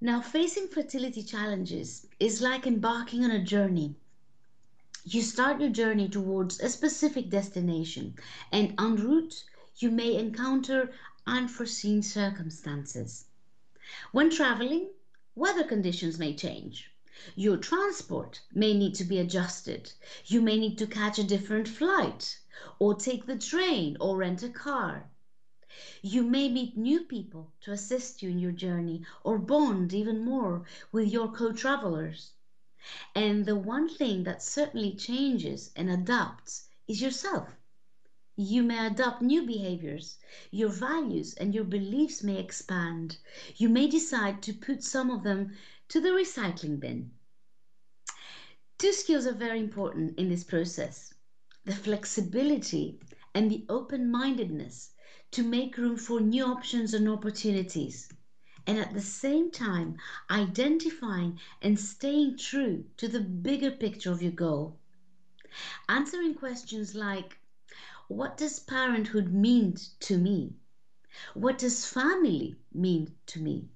Now, facing fertility challenges is like embarking on a journey. You start your journey towards a specific destination, and en route, you may encounter unforeseen circumstances. When traveling, weather conditions may change. Your transport may need to be adjusted. You may need to catch a different flight, or take the train, or rent a car. You may meet new people to assist you in your journey, or bond even more with your co travelers. And the one thing that certainly changes and adapts is yourself. You may adopt new behaviors. Your values and your beliefs may expand. You may decide to put some of them to the recycling bin. Two skills are very important in this process the flexibility and the open mindedness to make room for new options and opportunities. And at the same time, identifying and staying true to the bigger picture of your goal. Answering questions like what does parenthood mean to me? What does family mean to me?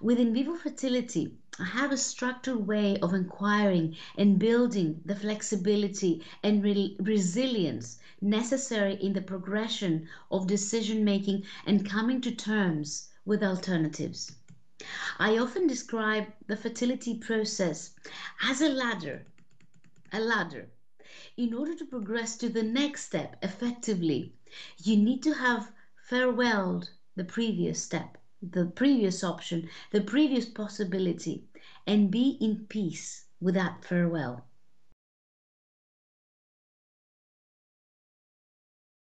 With In Vivo Fertility, have a structured way of inquiring and building the flexibility and re- resilience necessary in the progression of decision making and coming to terms with alternatives. I often describe the fertility process as a ladder. A ladder in order to progress to the next step effectively, you need to have farewelled the previous step, the previous option, the previous possibility, and be in peace with that farewell.